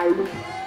Carlos.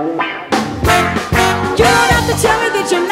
You don't have to tell me that you're